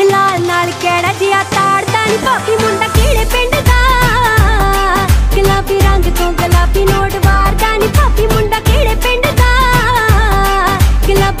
ਹਿਲਾ ਨਾਲ ਕਿਹੜਾ ਜਿਆ ਤਾੜਦਾ ਨਹੀਂ ਮੁੰਡਾ ਕਿਹੜੇ ਪਿੰਡ ਦਾ? ਗੁਲਾਬੀ ਰੰਗ ਤੋਂ ਗੁਲਾਬੀ